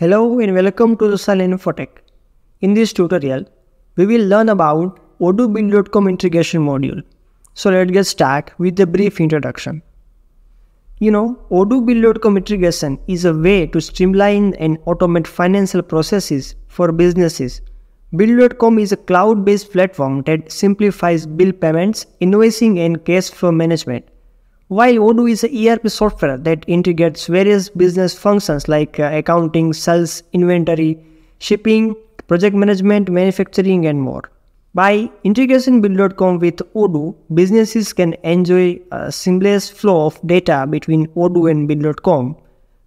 Hello and welcome to the Sun Infotech. In this tutorial, we will learn about Odoo Bill.com integration module. So let's get started with a brief introduction. You know, Odoo Bill.com integration is a way to streamline and automate financial processes for businesses. Bill.com is a cloud-based platform that simplifies bill payments, invoicing and cash flow management. While Odoo is a ERP software that integrates various business functions like uh, accounting, sales, inventory, shipping, project management, manufacturing, and more. By integrating Bill.com with Odoo, businesses can enjoy a seamless flow of data between Odoo and Bill.com,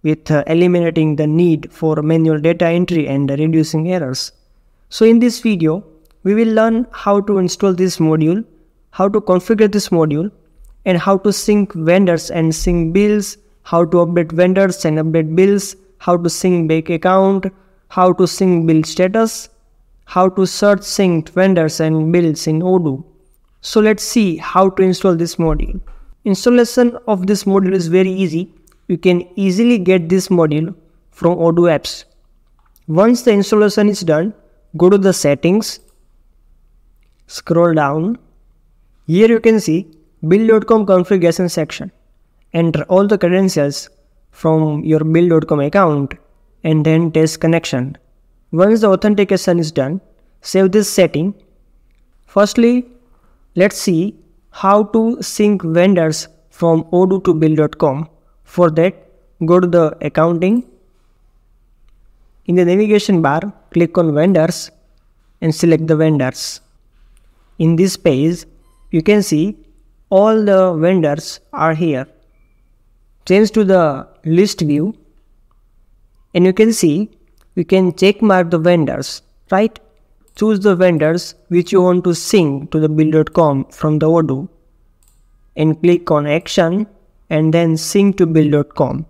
with uh, eliminating the need for manual data entry and reducing errors. So in this video, we will learn how to install this module, how to configure this module, and how to sync vendors and sync bills, how to update vendors and update bills, how to sync bank account, how to sync bill status, how to search synced vendors and bills in Odoo. So let's see how to install this module. Installation of this module is very easy. You can easily get this module from Odoo apps. Once the installation is done, go to the settings, scroll down. Here you can see Bill.com configuration section. Enter all the credentials from your Bill.com account and then test connection. Once the authentication is done, save this setting. Firstly, let's see how to sync vendors from Odoo to Build.com. For that, go to the accounting. In the navigation bar, click on vendors and select the vendors. In this page, you can see all the vendors are here. Change to the list view and you can see you can check mark the vendors, right? Choose the vendors which you want to sync to the bill.com from the Odoo and click on action and then sync to bill.com.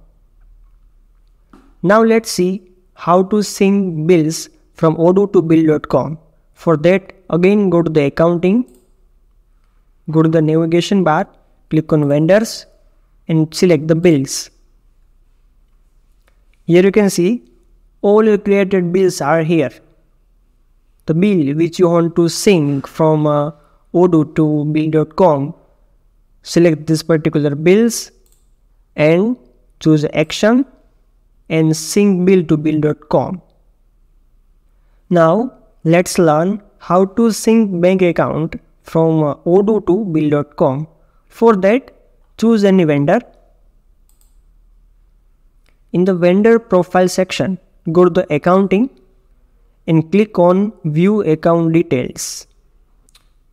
Now let's see how to sync bills from Odoo to bill.com. For that again go to the accounting Go to the navigation bar, click on vendors and select the bills. Here you can see all your created bills are here. The bill which you want to sync from uh, Odoo to bill.com, select this particular bills and choose action and sync bill to bill.com. Now let's learn how to sync bank account from uh, odoo to bill.com. For that, choose any vendor. In the vendor profile section, go to the accounting and click on view account details.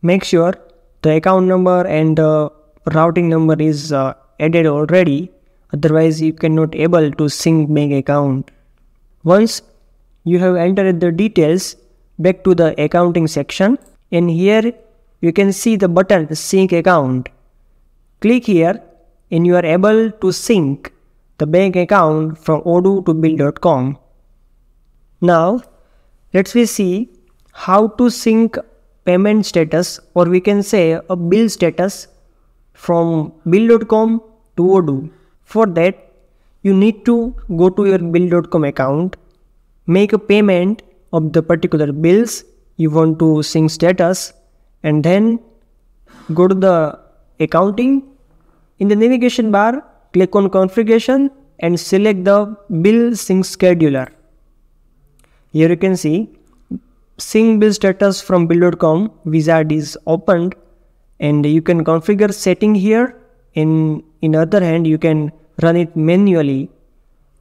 Make sure the account number and the routing number is uh, added already otherwise you cannot able to sync bank account. Once you have entered the details back to the accounting section and here you can see the button sync account. Click here and you are able to sync the bank account from odoo to bill.com. Now let's we see how to sync payment status or we can say a bill status from bill.com to odoo. For that you need to go to your bill.com account, make a payment of the particular bills you want to sync status and then go to the accounting. In the navigation bar, click on configuration and select the bill sync scheduler. Here you can see sync bill status from bill.com wizard is opened and you can configure setting here. In, in other hand, you can run it manually.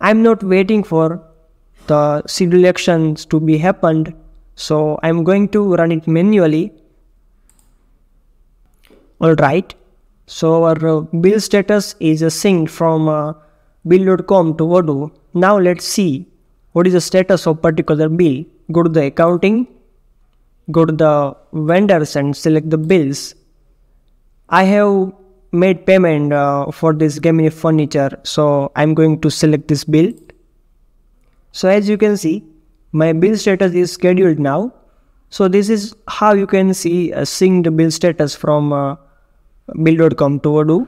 I'm not waiting for the schedule actions to be happened. So I'm going to run it manually Alright, so our uh, bill status is a synced from uh, bill.com to Odoo. Now let's see what is the status of particular bill. Go to the accounting, go to the vendors and select the bills. I have made payment uh, for this Gemini furniture so I'm going to select this bill. So as you can see my bill status is scheduled now. So this is how you can see a synced bill status from uh, bill.com to Odoo.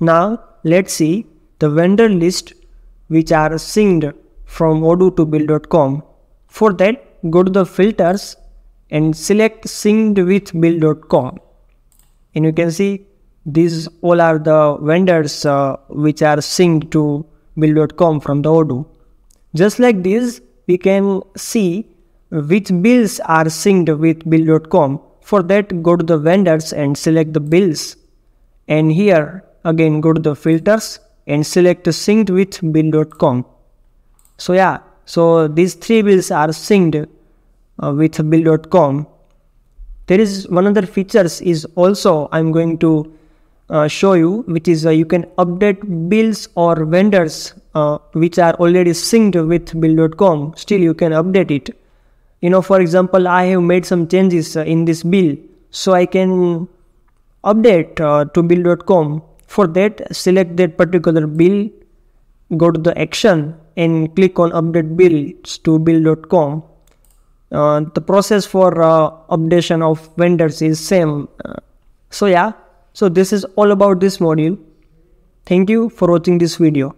Now let's see the vendor list which are synced from odoo to bill.com. For that, go to the filters and select synced with bill.com. And you can see these all are the vendors uh, which are synced to bill.com from the odoo. Just like this, we can see which bills are synced with bill.com. For that, go to the vendors and select the bills. And here again go to the filters and select synced with bill.com. So yeah, so these three bills are synced uh, with bill.com. There is one other features is also I'm going to uh, show you which is uh, you can update bills or vendors uh, which are already synced with bill.com still you can update it you know for example i have made some changes uh, in this bill so i can update uh, to bill.com for that select that particular bill go to the action and click on update bills to bill.com uh, the process for uh, updation of vendors is same so yeah so this is all about this module. Thank you for watching this video.